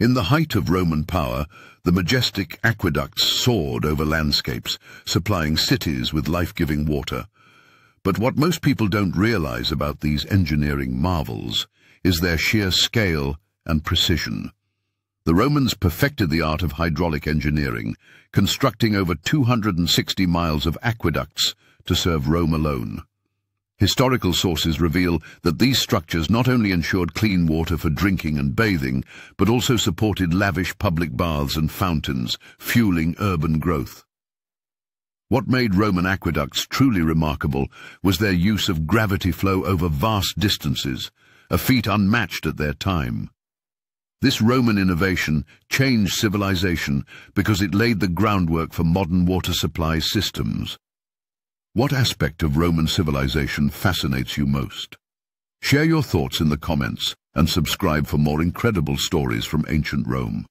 In the height of Roman power, the majestic aqueducts soared over landscapes, supplying cities with life-giving water. But what most people don't realize about these engineering marvels is their sheer scale and precision. The Romans perfected the art of hydraulic engineering, constructing over 260 miles of aqueducts to serve Rome alone. Historical sources reveal that these structures not only ensured clean water for drinking and bathing, but also supported lavish public baths and fountains, fueling urban growth. What made Roman aqueducts truly remarkable was their use of gravity flow over vast distances, a feat unmatched at their time. This Roman innovation changed civilization because it laid the groundwork for modern water supply systems. What aspect of Roman civilization fascinates you most? Share your thoughts in the comments and subscribe for more incredible stories from ancient Rome.